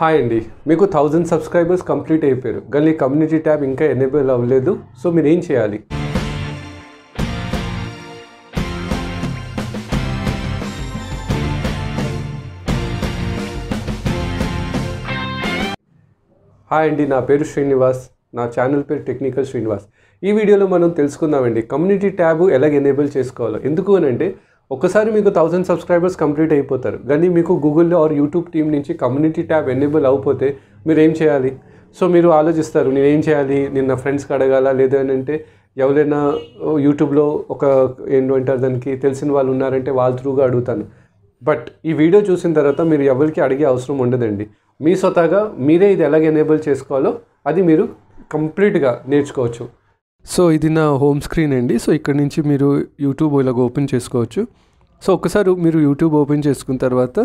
Hi అండి. మీకు thousand subscribers complete అయిపోయారు. కానీ కమ్యూనిటీ ట్యాబ్ ఇంకా ఎనేబుల్ అవ్వలేదు. సో మీరు ఏం చేయాలి? హాయ్ అండి. నా పేరు శ్రీనివాస్. నా ఛానల్ పేరు టెక్నికల్ శ్రీనివాస్. ఈ వీడియోలో మనం తెలుసుకుందామండి. కమ్యూనిటీ ట్యాబ్ ఎలాగ ఎనేబుల్ చేసుకోవాలో. ఎందుకు అని ఒకసారి మీకు థౌసండ్ సబ్స్క్రైబర్స్ కంప్లీట్ అయిపోతారు. కానీ మీకు గూగుల్లో ఆర్ యూట్యూబ్ టీం నుంచి కమ్యూనిటీ ట్యాబ్ ఎనేబుల్ అయిపోతే మీరు ఏం చేయాలి? సో మీరు ఆలోచిస్తారు నేను ఏం చేయాలి? నిన్న నా ఫ్రెండ్స్కి అడగాల? లేదంటే ఎవరైనా యూట్యూబ్లో ఒక ఏంటంటారు దానికి తెలిసిన వాళ్ళు ఉన్నారంటే వాళ్ళ త్రూగా అడుగుతాను. బట్ ఈ వీడియో చూసిన తర్వాత మీరు ఎవరికి అడిగే అవసరం ఉండదండి. మీ స్వతహాగా మీరే ఇది ఎలాగ ఎనేబుల్ చేసుకోవాలో అది మీరు కంప్లీట్గా నేర్చుకోవచ్చు. సో ఇది నా హోమ్ స్క్రీన్ అండి. సో ఇక్కడ నుంచి మీరు యూట్యూబ్ ఇలాగ ఓపెన్ చేసుకోవచ్చు. సో ఒకసారి మీరు యూట్యూబ్ ఓపెన్ చేసుకున్న తర్వాత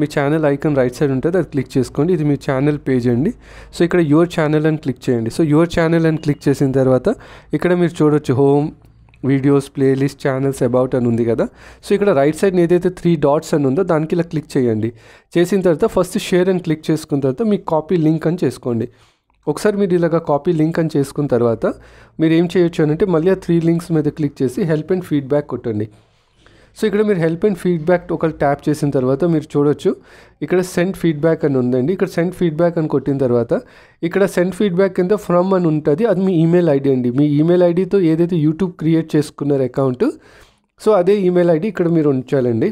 మీ ఛానల్ ఐకన్ రైట్ సైడ్ ఉంటుంది. అది క్లిక్ చేసుకోండి. ఇది మీ ఛానల్ పేజ్ అండి. సో ఇక్కడ యువర్ ఛానల్ అని క్లిక్ చేయండి. సో యువర్ ఛానల్ అని క్లిక్ చేసిన తర్వాత ఇక్కడ మీరు చూడొచ్చు home videos playlist channels about అని ఉంది కదా. సో ఇక్కడ రైట్ సైడ్ ఏదైతే త్రీ డాట్స్ అని ఉందో దానికి ఇలా క్లిక్ చేయండి. చేసిన తర్వాత ఫస్ట్ షేర్ అని క్లిక్ చేసుకున్న తర్వాత మీ కాపీ లింక్ అని చేసుకోండి. ఒకసారి మీరు ఇలాగ కాపీ లింక్ అని చేసుకున్న తర్వాత మీరు ఏం చేయొచ్చు అని అంటే మళ్ళీ ఆ త్రీ లింక్స్ మీద క్లిక్ చేసి హెల్ప్ అండ్ ఫీడ్బ్యాక్ కొట్టండి. సో ఇక్కడ మీరు హెల్ప్ అండ్ ఫీడ్బ్యాక్ ఒక ట్యాప్ చేసిన తర్వాత మీరు చూడొచ్చు. ఇక్కడ సెండ్ ఫీడ్బ్యాక్ అని ఉందండి. ఇక్కడ సెండ్ ఫీడ్బ్యాక్ అని కొట్టిన తర్వాత ఇక్కడ సెండ్ ఫీడ్బ్యాక్ కింద ఫ్రమ్ అని ఉంటుంది. అది మీ ఈమెయిల్ ఐడి అండి. మీ ఈమెయిల్ ఐడితో ఏదైతే యూట్యూబ్ క్రియేట్ చేసుకున్నారు అకౌంట్ సో అదే ఈమెయిల్ ఐడి ఇక్కడ మీరు ఉంచాలండి.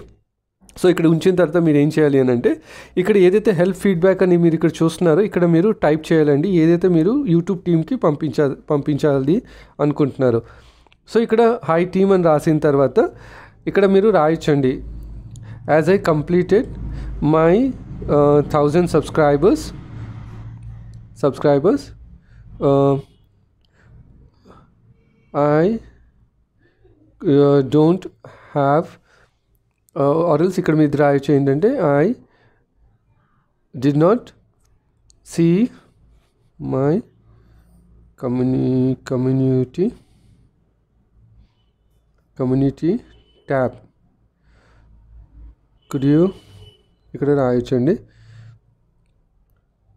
సో ఇక్కడ ఉంచిన తర్వాత మీరు ఏం చేయాలి అని అంటే ఇక్కడ ఏదైతే హెల్ప్ ఫీడ్బ్యాక్ అని మీరు ఇక్కడ చూస్తున్నారో ఇక్కడ మీరు టైప్ చేయాలండి. ఏదైతే మీరు యూట్యూబ్ టీమ్కి పంపించా పంపించాలి అనుకుంటున్నారో. సో ఇక్కడ హాయ్ టీమ్ అని రాసిన తర్వాత ఇక్కడ మీరు రాయొచ్చండి. As I completed my thousand subscribers subscribers I don't have ఆర్ఎల్స్ ఇక్కడ మీద రాయొచ్చు ఏంటంటే I did not see my కమ్యూని community community tab could you ఇక్కడ రాయొచ్చండి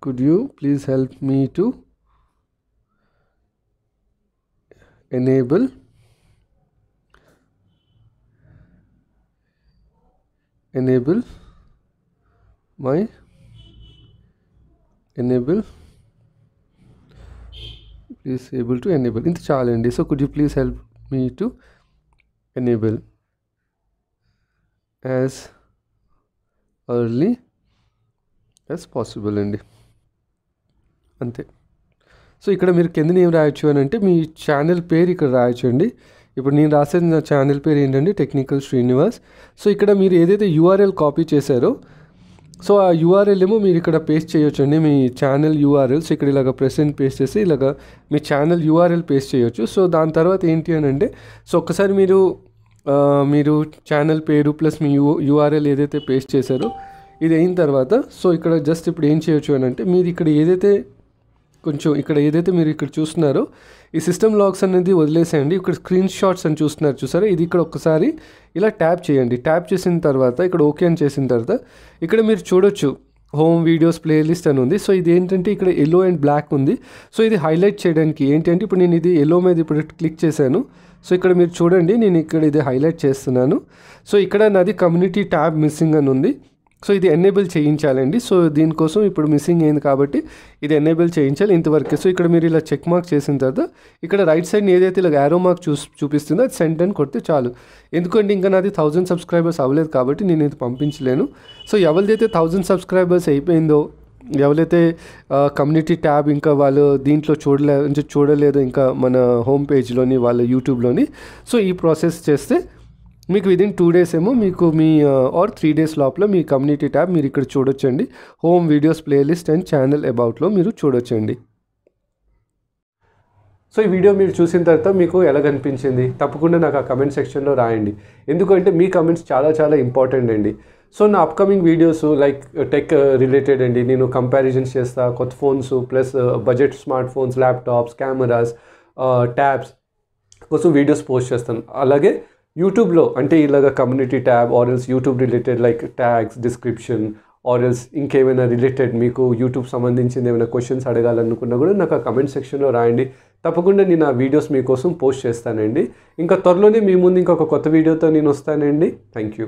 could you please help me to enable enable my enable. Please able to enable. ఇంత చాలండి so could you please help me to enable as early as possible అండి. అంతే. So ఇక్కడ మీరు కింద ఏం రాయొచ్చు అని అంటే మీ ఛానల్ పేరు ఇక్కడ రాయొచ్చు అండి. ఇప్పుడు నేను రాసేది నా ఛానల్ పేరు ఏంటంటే టెక్నికల్ శ్రీనివాస్. సో ఇక్కడ మీరు ఏదైతే యూఆర్ఎల్ కాపీ చేశారో సో ఆ యూఆర్ఎల్ ఏమో మీరు ఇక్కడ పేస్ట్ చేయొచ్చండి. మీ ఛానల్ యూఆర్ఎల్ సో ఇక్కడ ఇలాగ ప్రెసెంట్ పేస్ట్ చేసి ఇలాగ మీ ఛానల్ యూఆర్ఎల్ పేస్ట్ చేయొచ్చు. సో దాని తర్వాత ఏంటి అని అంటే సో ఒక్కసారి మీరు మీరు ఛానల్ పేరు ప్లస్ మీ యూ యూఆర్ఎల్ ఏదైతే పేస్ట్ చేశారో ఇది అయిన తర్వాత సో ఇక్కడ జస్ట్ ఇప్పుడు ఏం చేయొచ్చు అని అంటే మీరు ఇక్కడ ఏదైతే కొంచెం ఇక్కడ ఏదైతే మీరు ఇక్కడ చూస్తున్నారో ఈ సిస్టమ్ లాగ్స్ అనేది వదిలేసేయండి. ఇక్కడ స్క్రీన్ షాట్స్ అని చూస్తున్నారు చూసారా? ఇది ఇక్కడ ఒకసారి ఇలా ట్యాప్ చేయండి. ట్యాప్ చేసిన తర్వాత ఇక్కడ ఓకే అని చేసిన తర్వాత ఇక్కడ మీరు చూడొచ్చు హోమ్ వీడియోస్ ప్లేలిస్ట్ అని ఉంది. సో ఇది ఏంటంటే ఇక్కడ ఎల్లో అండ్ బ్లాక్ ఉంది. సో ఇది హైలైట్ చేయడానికి ఏంటంటే ఇప్పుడు నేను ఇది ఎల్లో మీద ఇప్పుడు క్లిక్ చేశాను. సో ఇక్కడ మీరు చూడండి నేను ఇక్కడ ఇది హైలైట్ చేస్తున్నాను. సో ఇక్కడ నాది కమ్యూనిటీ ట్యాబ్ మిస్సింగ్ అని ఉంది. సో ఇది ఎనేబుల్ చేయించాలండి. సో దీనికోసం ఇప్పుడు మిస్సింగ్ అయింది కాబట్టి ఇది ఎనేబుల్ చేయించాలి ఇంతవరకు. సో ఇక్కడ మీరు ఇలా చెక్ మార్క్ చేసిన తర్వాత ఇక్కడ రైట్ సైడ్ ఏదైతే ఇలా యారో మార్క్ చూ చూపిస్తుందో అది సెండ్ అని కొడితే చాలు. ఎందుకంటే ఇంకా నాది థౌజండ్ సబ్స్క్రైబర్స్ అవ్వలేదు కాబట్టి నేను ఇది పంపించలేను. సో ఎవరిదైతే థౌజండ్ సబ్స్క్రైబర్స్ అయిపోయిందో ఎవరైతే కమ్యూనిటీ ట్యాబ్ ఇంకా వాళ్ళు దీంట్లో చూడలే చూడలేదు ఇంకా మన హోమ్ పేజ్లోని వాళ్ళ యూట్యూబ్లోని సో ఈ ప్రాసెస్ చేస్తే మీకు విదిన్ టూ డేస్ ఏమో మీకు మీ ఆర్ త్రీ డేస్ లోపల మీ కమ్యూనిటీ ట్యాబ్ మీరు ఇక్కడ చూడొచ్చండి. Home videos playlist and channel అబౌట్లో మీరు చూడొచ్చండి. సో ఈ వీడియో మీరు చూసిన తర్వాత మీకు ఎలా కనిపించింది? తప్పకుండా నాకు ఆ కమెంట్ సెక్షన్లో రాయండి. ఎందుకంటే మీ కమెంట్స్ చాలా చాలా ఇంపార్టెంట్ అండి. సో నా upcoming videos like tech related అండి. నేను కంపారిజన్స్ చేస్తా కొత్త phones plus budget smart phones laptops cameras tabs కోసం వీడియోస్ పోస్ట్ చేస్తాను. అలాగే యూట్యూబ్లో అంటే ఇలాగ community tab or else YouTube related like tags description or else ఇంకేమైనా రిలేటెడ్ మీకు యూట్యూబ్ సంబంధించింది ఏమైనా క్వశ్చన్స్ అడగాలనుకున్నా కూడా నాకు ఆ కమెంట్ సెక్షన్లో రాయండి. తప్పకుండా నేను ఆ వీడియోస్ మీకోసం పోస్ట్ చేస్తానండి. ఇంకా త్వరలోనే మీ ముందు ఇంకొక కొత్త వీడియోతో నేను వస్తానండి. Thank you